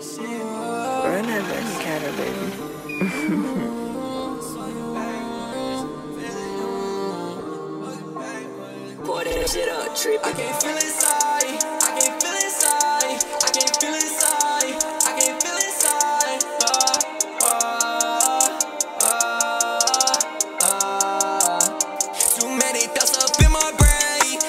Run that never encounter, baby. Pour that shit up, trip. I can't feel inside. I can't feel inside. I can't feel inside. I can't feel inside. Ah, ah, ah, Too many thoughts up in my brain.